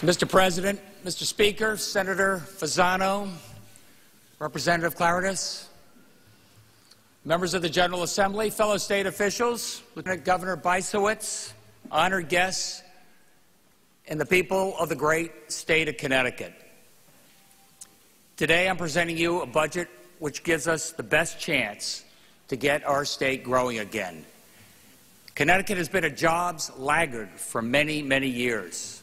Mr. President, Mr. Speaker, Senator Fasano, Representative Klarides, members of the General Assembly, fellow state officials, Lieutenant Governor Bysiewicz, honored guests, and the people of the great state of Connecticut. Today I'm presenting you a budget which gives us the best chance to get our state growing again. Connecticut has been a jobs laggard for many, many years,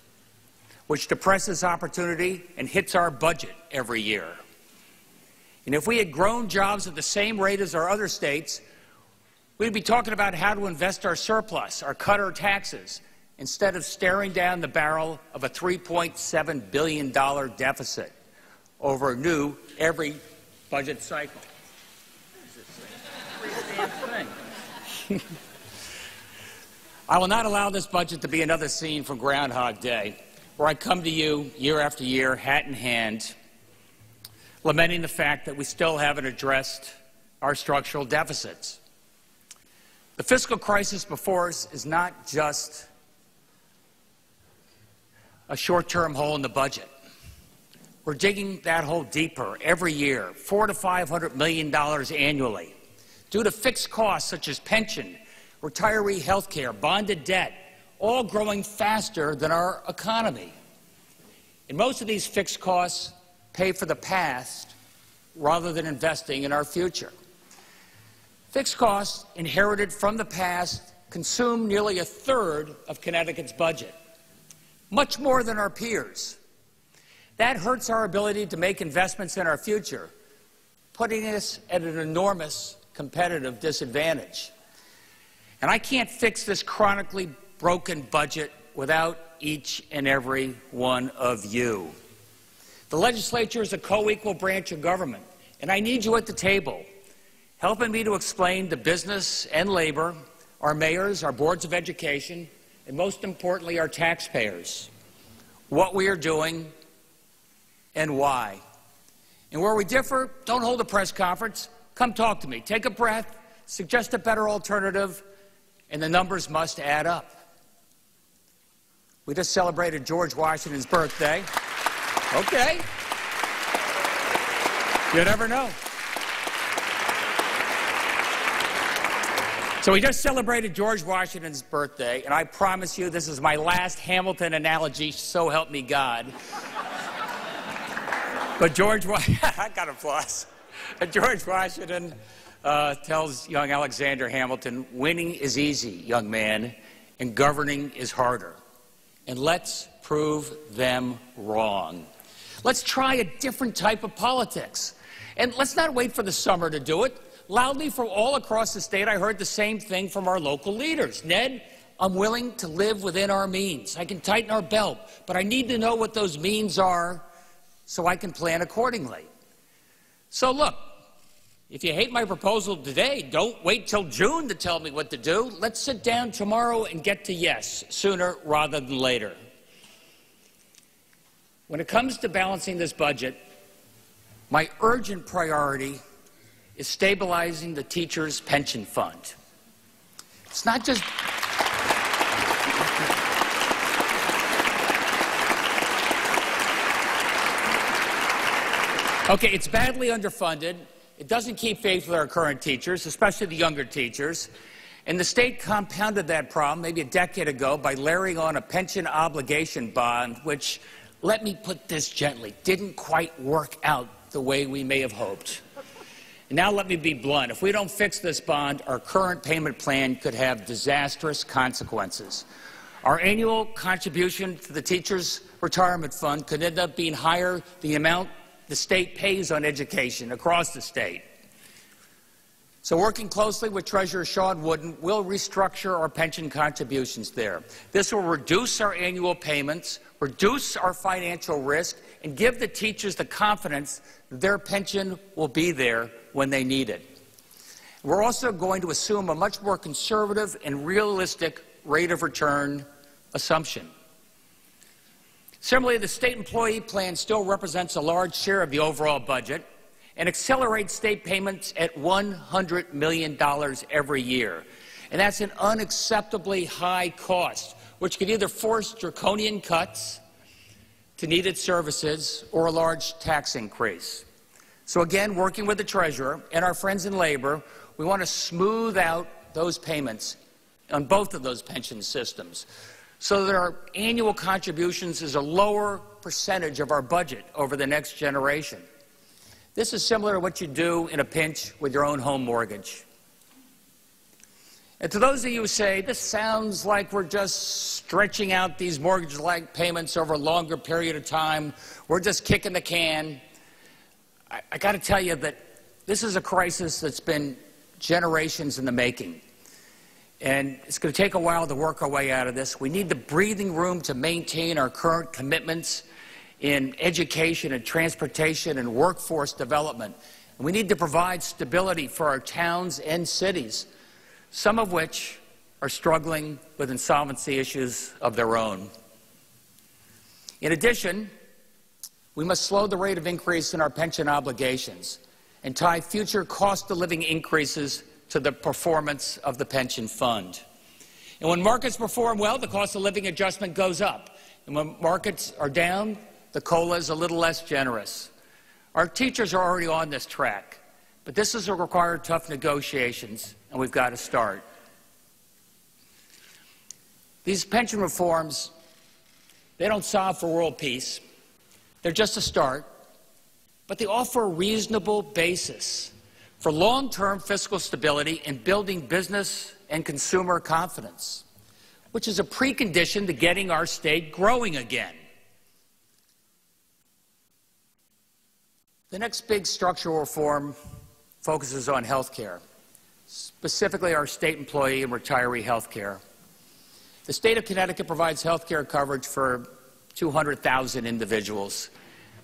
which depresses opportunity and hits our budget every year. And if we had grown jobs at the same rate as our other states, we'd be talking about how to invest our surplus or cut our taxes instead of staring down the barrel of a $3.7 billion deficit over a new every budget cycle. I will not allow this budget to be another scene from Groundhog Day, where I come to you year after year, hat in hand, lamenting the fact that we still haven't addressed our structural deficits. The fiscal crisis before us is not just a short term hole in the budget. We're digging that hole deeper every year, four to five hundred million dollars annually, due to fixed costs such as pension, retiree health care, bonded debt, all growing faster than our economy. And most of these fixed costs pay for the past rather than investing in our future. Fixed costs inherited from the past consume nearly a third of Connecticut's budget, much more than our peers. That hurts our ability to make investments in our future, putting us at an enormous competitive disadvantage. And I can't fix this chronically broken budget without each and every one of you. The legislature is a co equal branch of government, and I need you at the table, helping me to explain to business and labor, our mayors, our boards of education, and most importantly, our taxpayers, what we are doing and why. And where we differ, don't hold a press conference. Come talk to me. Take a breath, suggest a better alternative, and the numbers must add up. We just celebrated George Washington's birthday. Okay. You never know. So we just celebrated George Washington's birthday, and I promise you this is my last Hamilton analogy, so help me God. But George, I got applause. George Washington uh, tells young Alexander Hamilton, winning is easy, young man, and governing is harder. And let's prove them wrong. Let's try a different type of politics. And let's not wait for the summer to do it. Loudly from all across the state, I heard the same thing from our local leaders. Ned, I'm willing to live within our means. I can tighten our belt, but I need to know what those means are so I can plan accordingly. So, look, if you hate my proposal today, don't wait till June to tell me what to do. Let's sit down tomorrow and get to yes sooner rather than later. When it comes to balancing this budget, my urgent priority is stabilizing the teachers' pension fund. It's not just Okay, it's badly underfunded. It doesn't keep faith with our current teachers, especially the younger teachers. And the state compounded that problem maybe a decade ago by layering on a pension obligation bond, which let me put this gently, didn't quite work out the way we may have hoped. And now let me be blunt. If we don't fix this bond, our current payment plan could have disastrous consequences. Our annual contribution to the teachers' retirement fund could end up being higher than the amount the state pays on education across the state. So working closely with Treasurer Shawn Wooden, we'll restructure our pension contributions there. This will reduce our annual payments, reduce our financial risk, and give the teachers the confidence their pension will be there when they need it. We're also going to assume a much more conservative and realistic rate of return assumption. Similarly, the state employee plan still represents a large share of the overall budget and accelerates state payments at $100 million every year. And that's an unacceptably high cost, which could either force draconian cuts to needed services or a large tax increase. So again, working with the Treasurer and our friends in labor, we want to smooth out those payments on both of those pension systems so that our annual contributions is a lower percentage of our budget over the next generation. This is similar to what you do in a pinch with your own home mortgage. And to those of you who say, this sounds like we're just stretching out these mortgage-like payments over a longer period of time, we're just kicking the can, I, I got to tell you that this is a crisis that's been generations in the making. And it's going to take a while to work our way out of this. We need the breathing room to maintain our current commitments in education and transportation and workforce development. And we need to provide stability for our towns and cities, some of which are struggling with insolvency issues of their own. In addition, we must slow the rate of increase in our pension obligations and tie future cost of living increases to the performance of the pension fund. And when markets perform well, the cost of living adjustment goes up. And when markets are down, the COLA is a little less generous. Our teachers are already on this track, but this has a required tough negotiations, and we've got to start. These pension reforms, they don't solve for world peace. They're just a start, but they offer a reasonable basis for long-term fiscal stability and building business and consumer confidence, which is a precondition to getting our state growing again. The next big structural reform focuses on health care, specifically our state employee and retiree health care. The state of Connecticut provides health care coverage for 200,000 individuals.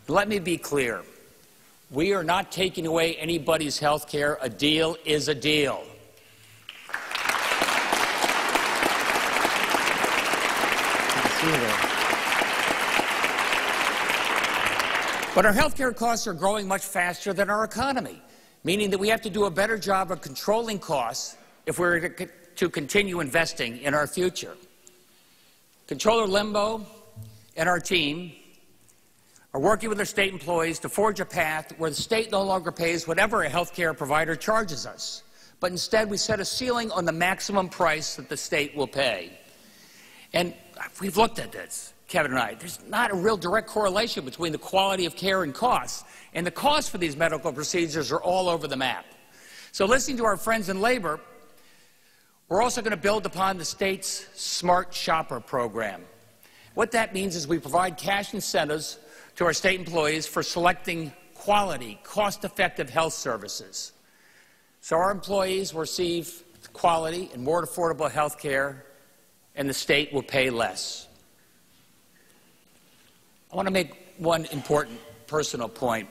Let me be clear. We are not taking away anybody's health care. A deal is a deal. But our health care costs are growing much faster than our economy, meaning that we have to do a better job of controlling costs if we're to continue investing in our future. Controller Lembo and our team are working with our state employees to forge a path where the state no longer pays whatever a health care provider charges us, but instead we set a ceiling on the maximum price that the state will pay. And we've looked at this, Kevin and I. There's not a real direct correlation between the quality of care and costs, and the costs for these medical procedures are all over the map. So listening to our friends in labor, we're also going to build upon the state's Smart Shopper program. What that means is we provide cash incentives to our state employees for selecting quality, cost-effective health services. So our employees will receive quality and more affordable health care, and the state will pay less. I want to make one important personal point.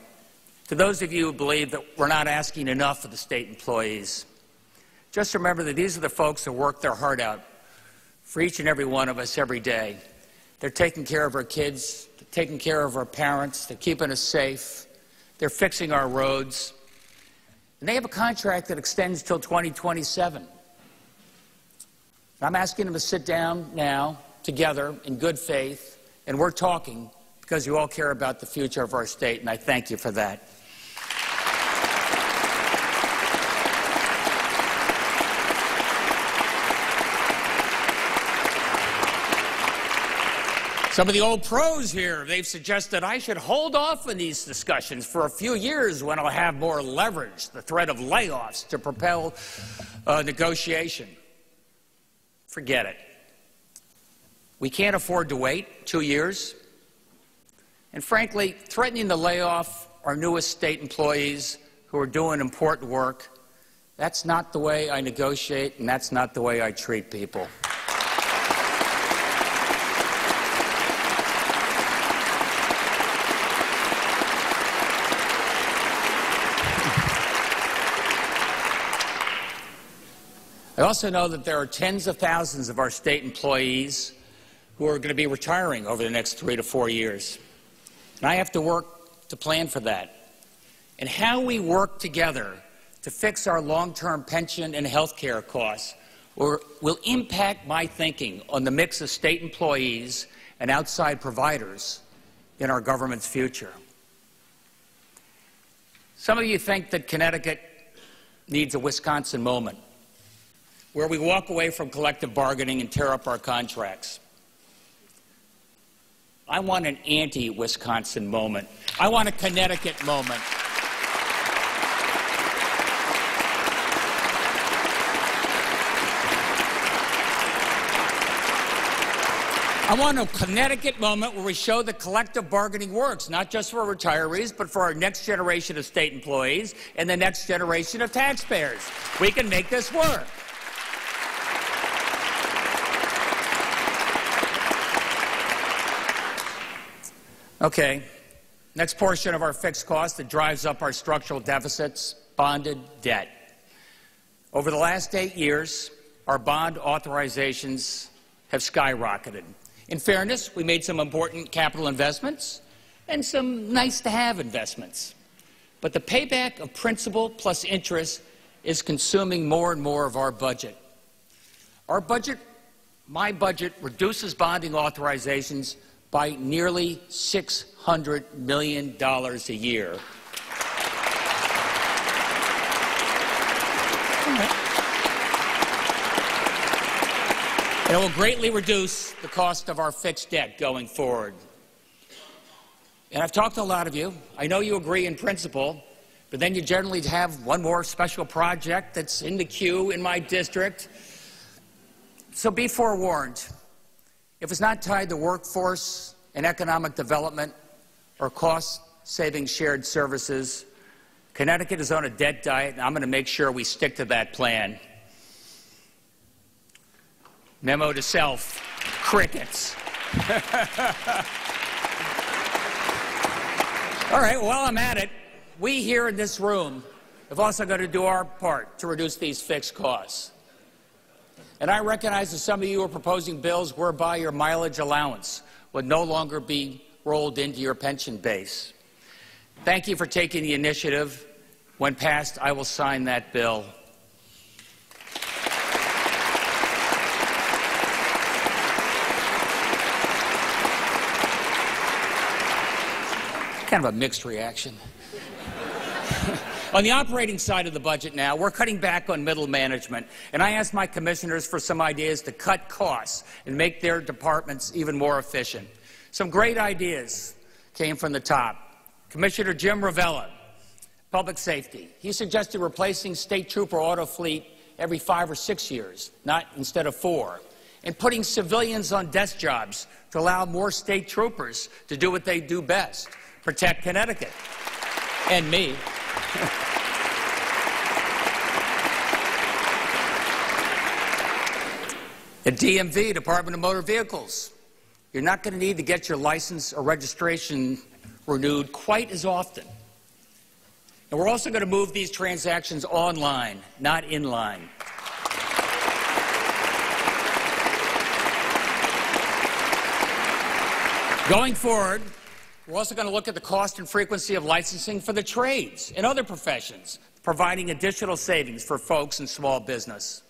To those of you who believe that we're not asking enough of the state employees, just remember that these are the folks that work their heart out for each and every one of us every day. They're taking care of our kids, taking care of our parents, they're keeping us safe, they're fixing our roads. And they have a contract that extends till 2027. I'm asking them to sit down now together in good faith, and we're talking because you all care about the future of our state, and I thank you for that. Some of the old pros here, they've suggested I should hold off on these discussions for a few years when I'll have more leverage, the threat of layoffs to propel uh, negotiation. Forget it. We can't afford to wait two years. And frankly, threatening to lay off our newest state employees who are doing important work, that's not the way I negotiate, and that's not the way I treat people. I also know that there are tens of thousands of our state employees who are going to be retiring over the next three to four years. And I have to work to plan for that. And how we work together to fix our long-term pension and health care costs or will impact my thinking on the mix of state employees and outside providers in our government's future. Some of you think that Connecticut needs a Wisconsin moment where we walk away from collective bargaining and tear up our contracts. I want an anti Wisconsin moment. I want a Connecticut moment. I want a Connecticut moment where we show that collective bargaining works, not just for retirees, but for our next generation of state employees and the next generation of taxpayers. We can make this work. Okay, next portion of our fixed cost that drives up our structural deficits bonded debt. Over the last eight years, our bond authorizations have skyrocketed. In fairness, we made some important capital investments and some nice to have investments. But the payback of principal plus interest is consuming more and more of our budget. Our budget, my budget, reduces bonding authorizations by nearly $600 million a year. It will greatly reduce the cost of our fixed debt going forward. And I've talked to a lot of you. I know you agree in principle, but then you generally have one more special project that's in the queue in my district. So be forewarned. If it's not tied to workforce and economic development or cost saving shared services, Connecticut is on a debt diet, and I'm going to make sure we stick to that plan. Memo to self crickets. All right, while I'm at it, we here in this room have also got to do our part to reduce these fixed costs. And I recognize that some of you are proposing bills whereby your mileage allowance would no longer be rolled into your pension base. Thank you for taking the initiative. When passed, I will sign that bill. Kind of a mixed reaction. On the operating side of the budget now, we're cutting back on middle management, and I asked my commissioners for some ideas to cut costs and make their departments even more efficient. Some great ideas came from the top. Commissioner Jim Rovella, public safety. He suggested replacing state trooper auto fleet every five or six years, not instead of four, and putting civilians on desk jobs to allow more state troopers to do what they do best protect Connecticut and me. At DMV, Department of Motor Vehicles, you're not going to need to get your license or registration renewed quite as often. And we're also going to move these transactions online, not in line. Going forward, we're also going to look at the cost and frequency of licensing for the trades and other professions, providing additional savings for folks in small business.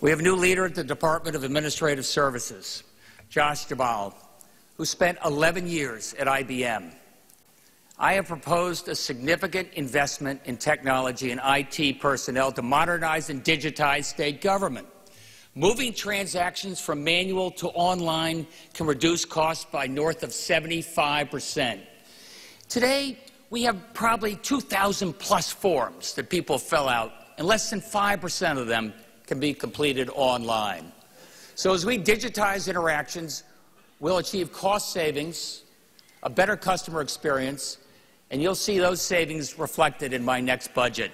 We have a new leader at the Department of Administrative Services, Josh Geballe, who spent 11 years at IBM. I have proposed a significant investment in technology and IT personnel to modernize and digitize state government. Moving transactions from manual to online can reduce costs by north of 75 percent. Today, we have probably 2,000 plus forms that people fill out, and less than 5 percent of them can be completed online. So as we digitize interactions, we'll achieve cost savings, a better customer experience, and you'll see those savings reflected in my next budget.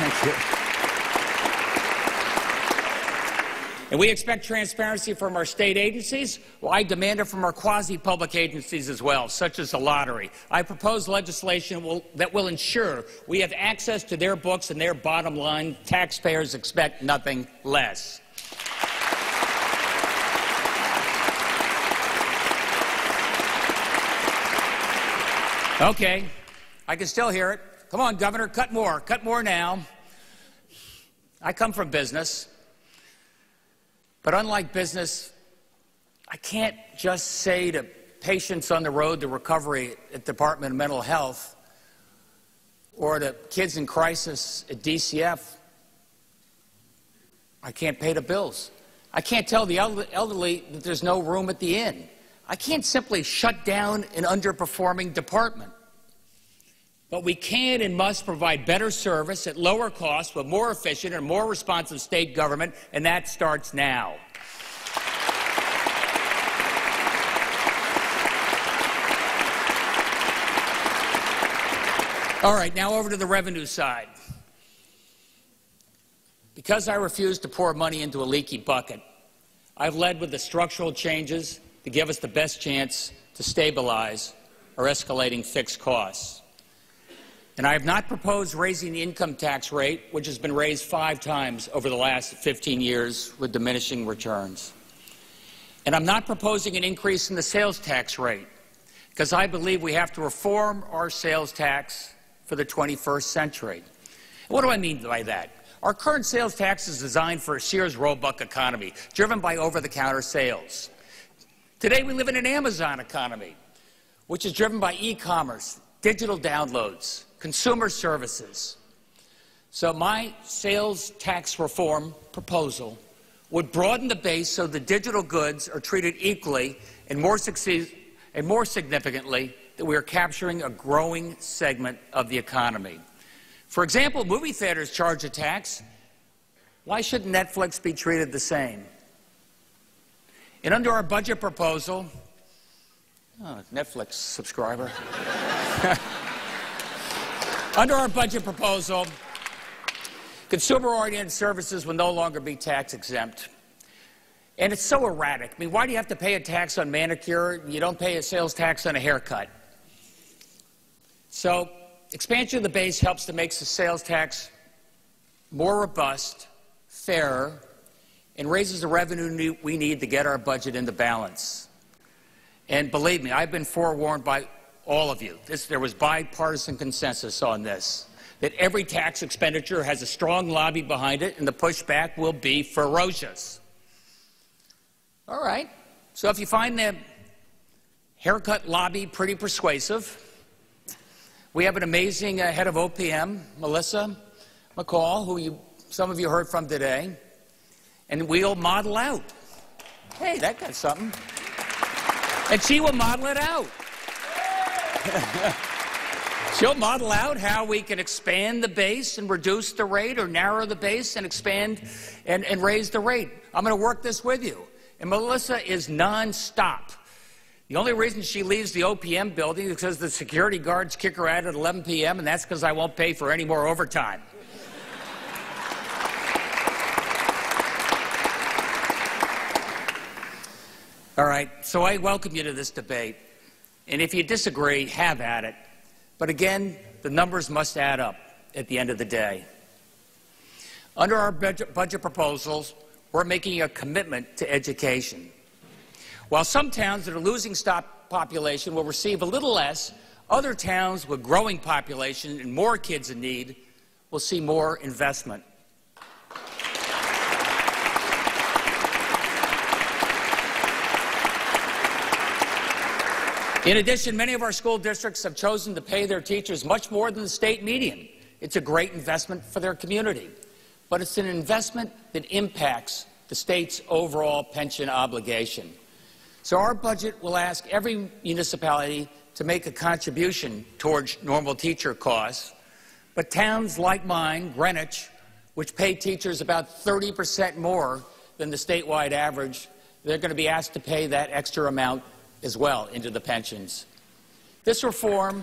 Thank you. And we expect transparency from our state agencies. Well, I demand it from our quasi-public agencies as well, such as the lottery. I propose legislation will, that will ensure we have access to their books and their bottom line. Taxpayers expect nothing less. Okay, I can still hear it. Come on, Governor, cut more. Cut more now. I come from business. But unlike business, I can't just say to patients on the road to recovery at Department of Mental Health or to kids in crisis at DCF, I can't pay the bills. I can't tell the elderly that there's no room at the inn. I can't simply shut down an underperforming department. But we can and must provide better service at lower cost with more efficient and more responsive state government, and that starts now. All right, now over to the revenue side. Because I refuse to pour money into a leaky bucket, I've led with the structural changes to give us the best chance to stabilize our escalating fixed costs. And I have not proposed raising the income tax rate, which has been raised five times over the last 15 years with diminishing returns. And I'm not proposing an increase in the sales tax rate, because I believe we have to reform our sales tax for the 21st century. What do I mean by that? Our current sales tax is designed for a Sears Roebuck economy, driven by over-the-counter sales. Today we live in an Amazon economy, which is driven by e-commerce, digital downloads, consumer services. So my sales tax reform proposal would broaden the base so the digital goods are treated equally and more, and more significantly that we are capturing a growing segment of the economy. For example, movie theaters charge a tax. Why shouldn't Netflix be treated the same? And under our budget proposal, oh, Netflix subscriber. under our budget proposal, consumer-oriented services will no longer be tax exempt. And it's so erratic. I mean, why do you have to pay a tax on manicure? You don't pay a sales tax on a haircut. So expansion of the base helps to make the sales tax more robust, fairer, and raises the revenue we need to get our budget into balance. And believe me, I've been forewarned by all of you. This, there was bipartisan consensus on this, that every tax expenditure has a strong lobby behind it, and the pushback will be ferocious. All right. So if you find the haircut lobby pretty persuasive, we have an amazing uh, head of OPM, Melissa McCaw, who you, some of you heard from today, and we'll model out. Hey, that got something. And she will model it out. She'll model out how we can expand the base and reduce the rate or narrow the base and expand and, and raise the rate. I'm going to work this with you. And Melissa is nonstop. The only reason she leaves the OPM building is because the security guards kick her out at 11 p.m., and that's because I won't pay for any more overtime. All right, so I welcome you to this debate. And if you disagree, have at it. But again, the numbers must add up at the end of the day. Under our budget, proposals, we're making a commitment to education. While some towns that are losing stop population will receive a little less, other towns with growing population and more kids in need will see more investment. In addition, many of our school districts have chosen to pay their teachers much more than the state median. It's a great investment for their community, but it's an investment that impacts the state's overall pension obligation. So our budget will ask every municipality to make a contribution towards normal teacher costs. But towns like mine, Greenwich, which pay teachers about 30% more than the statewide average, they're going to be asked to pay that extra amount as well into the pensions. This reform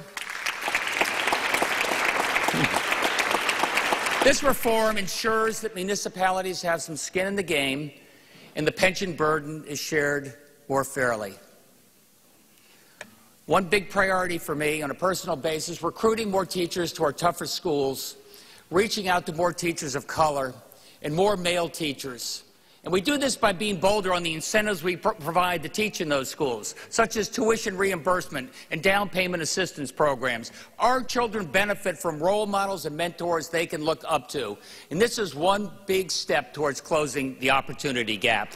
This reform ensures that municipalities have some skin in the game and the pension burden is shared more fairly. One big priority for me on a personal basis, recruiting more teachers to our tougher schools, reaching out to more teachers of color, and more male teachers. And we do this by being bolder on the incentives we pr provide to teach in those schools, such as tuition reimbursement and down payment assistance programs. Our children benefit from role models and mentors they can look up to. And this is one big step towards closing the opportunity gap.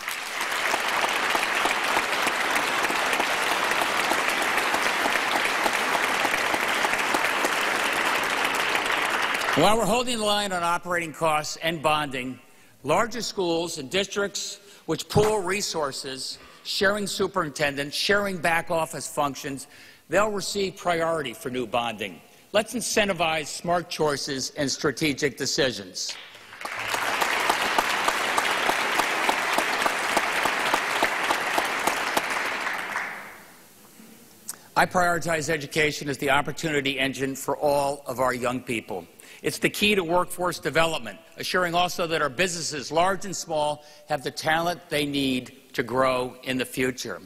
While we're holding the line on operating costs and bonding, larger schools and districts which pool resources, sharing superintendents, sharing back office functions, they'll receive priority for new bonding. Let's incentivize smart choices and strategic decisions. I prioritize education as the opportunity engine for all of our young people. It's the key to workforce development, assuring also that our businesses, large and small, have the talent they need to grow in the future.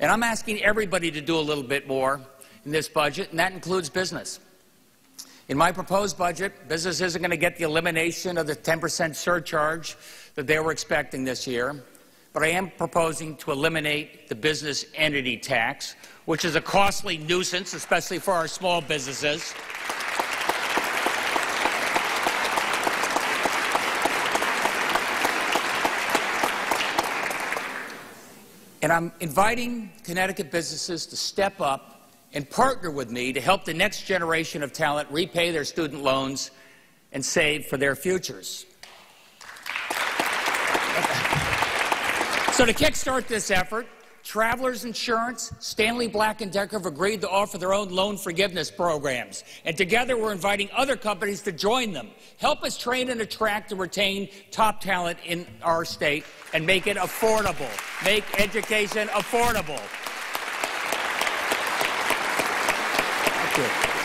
And I'm asking everybody to do a little bit more in this budget, and that includes business. In my proposed budget, business isn't going to get the elimination of the 10% surcharge that they were expecting this year, but I am proposing to eliminate the business entity tax, which is a costly nuisance, especially for our small businesses. And I'm inviting Connecticut businesses to step up and partner with me to help the next generation of talent repay their student loans and save for their futures. so to kickstart this effort, Travelers Insurance, Stanley Black & Decker have agreed to offer their own loan forgiveness programs. And together we're inviting other companies to join them. Help us train and attract and retain top talent in our state and make it affordable. Make education affordable. Thank you.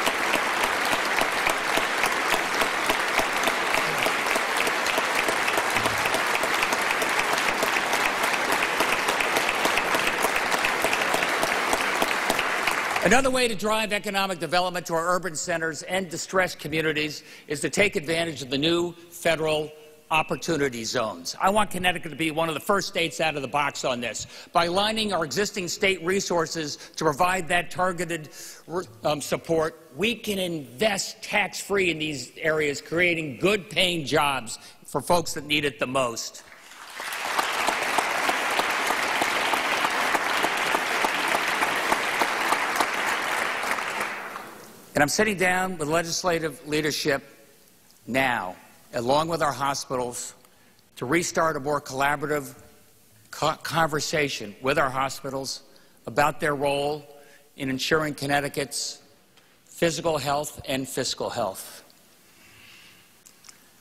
Another way to drive economic development to our urban centers and distressed communities is to take advantage of the new federal opportunity zones. I want Connecticut to be one of the first states out of the box on this. By lining our existing state resources to provide that targeted um, support, we can invest tax-free in these areas, creating good-paying jobs for folks that need it the most. And I'm sitting down with legislative leadership now, along with our hospitals, to restart a more collaborative co conversation with our hospitals about their role in ensuring Connecticut's physical health and fiscal health.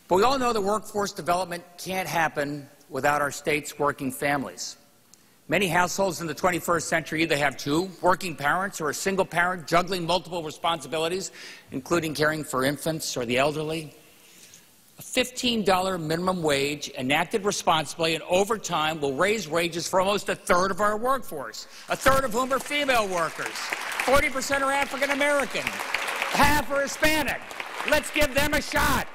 But we all know that workforce development can't happen without our state's working families. Many households in the 21st century either have two working parents or a single parent juggling multiple responsibilities, including caring for infants or the elderly. A $15 minimum wage enacted responsibly and over time will raise wages for almost a third of our workforce, a third of whom are female workers. 40% are African American, half are Hispanic. Let's give them a shot.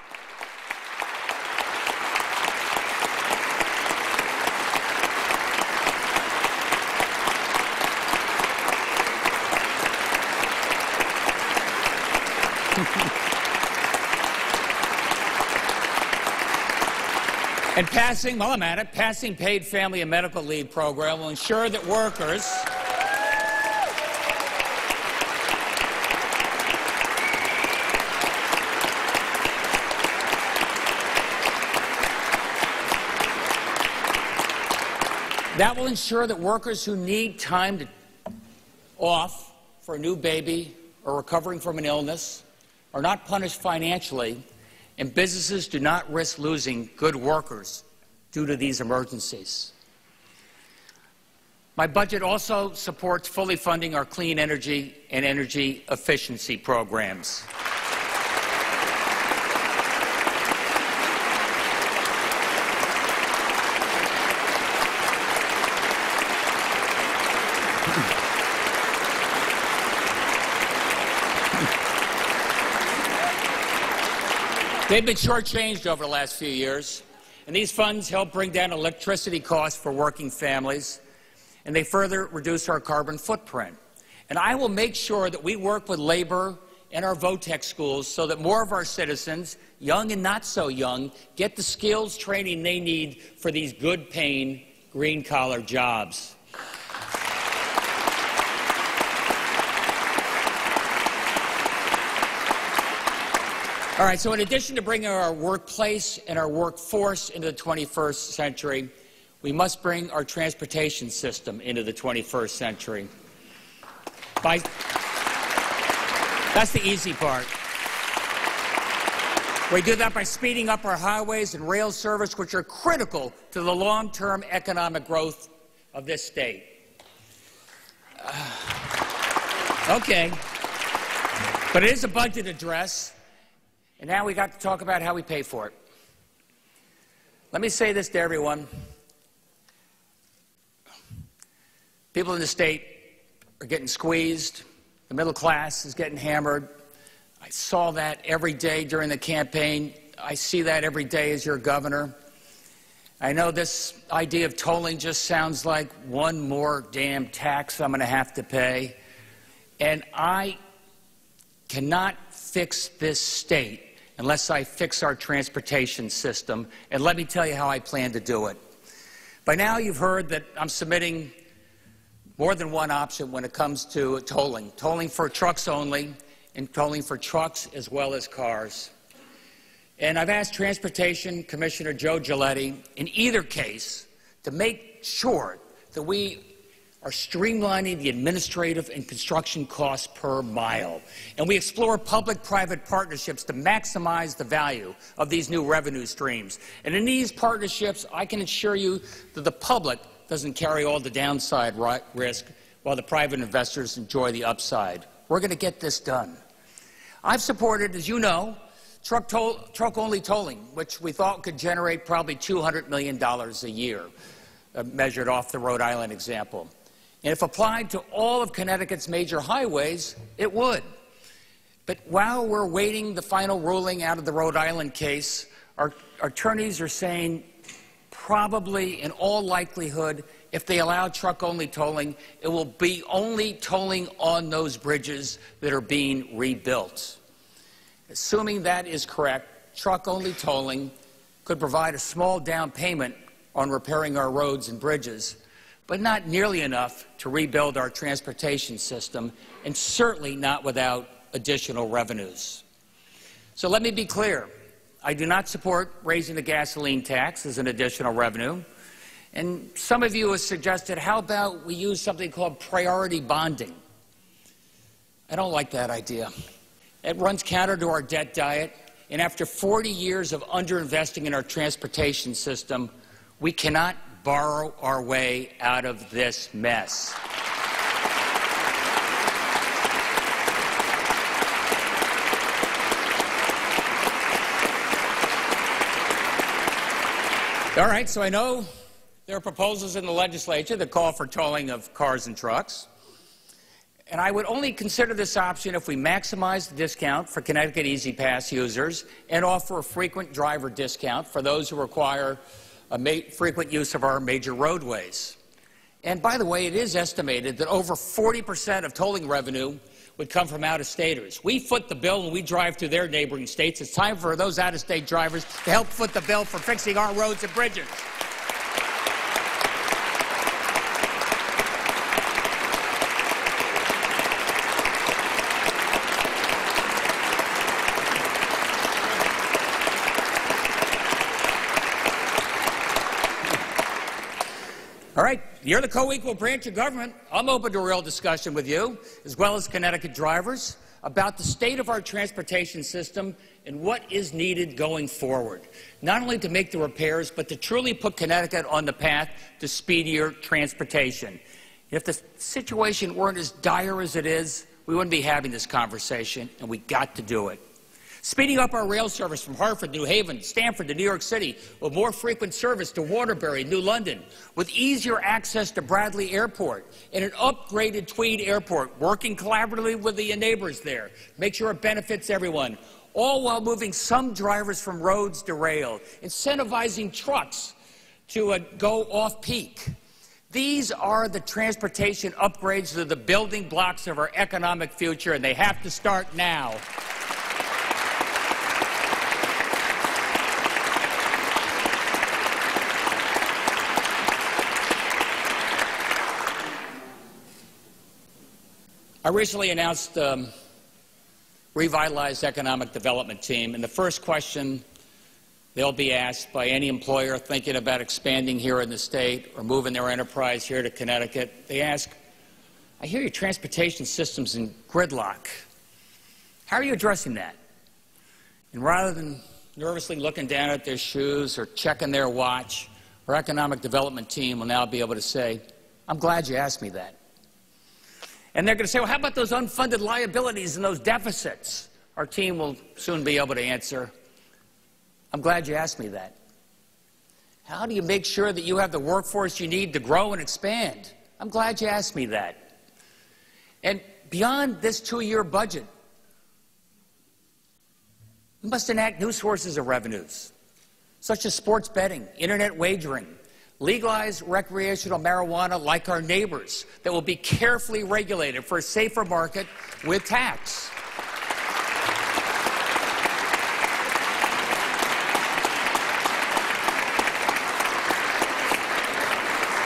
And passing, while I'm at it, passing paid family and medical leave program will ensure that workers That will ensure that workers who need time to, off for a new baby or recovering from an illness are not punished financially and businesses do not risk losing good workers due to these emergencies. My budget also supports fully funding our clean energy and energy efficiency programs. They've been shortchanged over the last few years. And these funds help bring down electricity costs for working families, and they further reduce our carbon footprint. And I will make sure that we work with labor and our VOTEC schools so that more of our citizens, young and not so young, get the skills training they need for these good paying green collar jobs. All right, so in addition to bringing our workplace and our workforce into the 21st century, we must bring our transportation system into the 21st century. By, that's the easy part. We do that by speeding up our highways and rail service, which are critical to the long term economic growth of this state. Uh, okay. But it is a budget address, and now we got to talk about how we pay for it. Let me say this to everyone. People in the state are getting squeezed. The middle class is getting hammered. I saw that every day during the campaign. I see that every day as your governor. I know this idea of tolling just sounds like one more damn tax I'm going to have to pay. And I cannot fix this state unless I fix our transportation system. And let me tell you how I plan to do it. By now, you've heard that I'm submitting more than one option when it comes to tolling tolling for trucks only, and tolling for trucks as well as cars. And I've asked Transportation Commissioner Joe Giulietti, in either case, to make sure that we are streamlining the administrative and construction costs per mile. And we explore public private partnerships to maximize the value of these new revenue streams. And in these partnerships, I can assure you that the public doesn't carry all the downside risk while the private investors enjoy the upside. We're going to get this done. I've supported, as you know, truck, toll, truck only tolling, which we thought could generate probably $200 million a year, uh, measured off the Rhode Island example. And if applied to all of Connecticut's major highways, it would. But while we're waiting the final ruling out of the Rhode Island case, our, our attorneys are saying probably, in all likelihood, if they allow truck only tolling, it will be only tolling on those bridges that are being rebuilt. Assuming that is correct, truck only tolling could provide a small down payment on repairing our roads and bridges, but not nearly enough to rebuild our transportation system, and certainly not without additional revenues. So let me be clear. I do not support raising the gasoline tax as an additional revenue. And some of you have suggested, how about we use something called priority bonding? I don't like that idea. It runs counter to our debt diet. And after 40 years of underinvesting in our transportation system, we cannot borrow our way out of this mess. All right, so I know there are proposals in the legislature that call for tolling of cars and trucks. And I would only consider this option if we maximize the discount for Connecticut E-ZPass users and offer a frequent driver discount for those who require frequent use of our major roadways. And by the way, it is estimated that over 40% of tolling revenue would come from out-of-staters. We foot the bill when we drive through their neighboring states. It's time for those out-of-state drivers to help foot the bill for fixing our roads and bridges. All right, you're the co-equal branch of government. I'm open to a real discussion with you, as well as Connecticut drivers, about the state of our transportation system and what is needed going forward, not only to make the repairs, but to truly put Connecticut on the path to speedier transportation. If the situation weren't as dire as it is, we wouldn't be having this conversation, and we got to do it. Speeding up our rail service from Hartford, New Haven, Stamford to New York City, with more frequent service to Waterbury, New London, with easier access to Bradley Airport, and an upgraded Tweed Airport, working collaboratively with the neighbors there. Make sure it benefits everyone. all while moving some drivers from roads to rail, incentivizing trucks to uh, go off peak. These are the transportation upgrades that are the building blocks of our economic future, and they have to start now. I recently announced um, revitalized economic development team, and the first question they'll be asked by any employer thinking about expanding here in the state or moving their enterprise here to Connecticut, they ask, I hear your transportation system's in gridlock. How are you addressing that? And rather than nervously looking down at their shoes or checking their watch, our economic development team will now be able to say, I'm glad you asked me that. And they're going to say, well, how about those unfunded liabilities and those deficits? Our team will soon be able to answer, I'm glad you asked me that. How do you make sure that you have the workforce you need to grow and expand? I'm glad you asked me that. And beyond this two year budget, we must enact new sources of revenues, such as sports betting, internet wagering, legalize recreational marijuana like our neighbors that will be carefully regulated for a safer market with tax.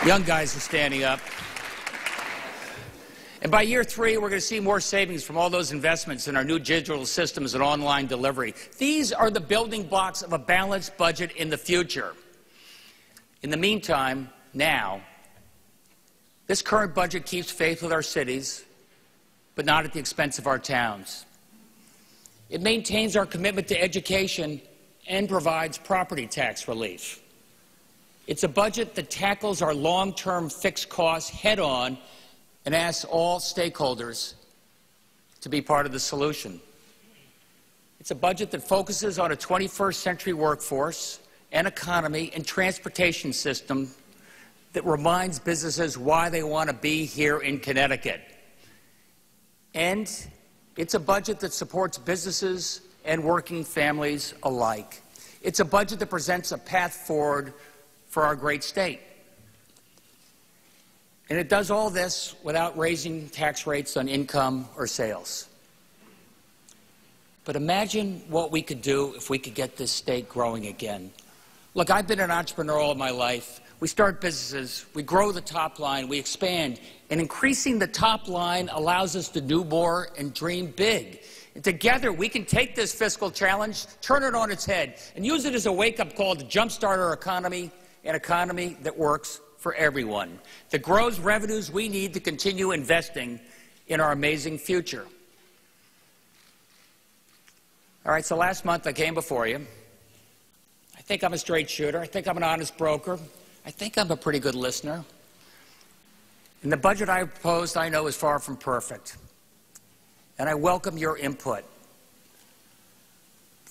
Young guys are standing up. And by year three, we're going to see more savings from all those investments in our new digital systems and online delivery. These are the building blocks of a balanced budget in the future. In the meantime, now, this current budget keeps faith with our cities, but not at the expense of our towns. It maintains our commitment to education and provides property tax relief. It's a budget that tackles our long term fixed costs head on and asks all stakeholders to be part of the solution. It's a budget that focuses on a 21st century workforce and economy and transportation system that reminds businesses why they want to be here in Connecticut. And it's a budget that supports businesses and working families alike. It's a budget that presents a path forward for our great state. And it does all this without raising tax rates on income or sales. But imagine what we could do if we could get this state growing again. Look, I've been an entrepreneur all my life. We start businesses, we grow the top line, we expand, and increasing the top line allows us to do more and dream big. And together, we can take this fiscal challenge, turn it on its head, and use it as a wake up call to jumpstart our economy, an economy that works for everyone, that grows revenues we need to continue investing in our amazing future. All right, so last month I came before you think I'm a straight shooter. I think I'm an honest broker. I think I'm a pretty good listener. And the budget I proposed, I know, is far from perfect. And I welcome your input.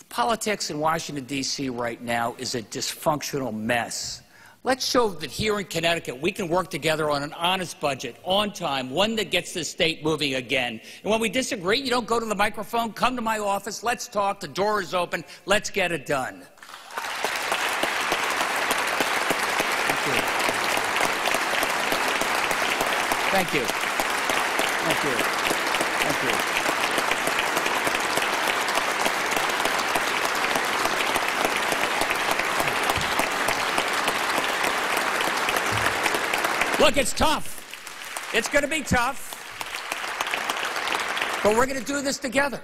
Politics in Washington, D.C. right now is a dysfunctional mess. Let's show that here in Connecticut we can work together on an honest budget, on time, one that gets the state moving again. And when we disagree, you don't go to the microphone, come to my office, let's talk, the door is open, let's get it done. Thank you. Thank you. Thank you. Look, it's tough. It's going to be tough. But we're going to do this together.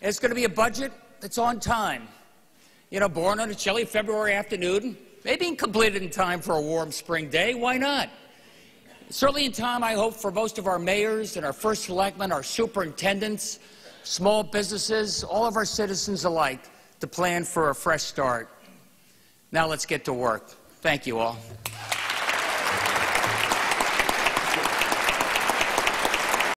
it's going to be a budget that's on time. You know, born on a chilly February afternoon, maybe completed in time for a warm spring day. Why not? Certainly in time, I hope, for most of our mayors and our first selectmen, our superintendents, small businesses, all of our citizens alike, to plan for a fresh start. Now let's get to work. Thank you all.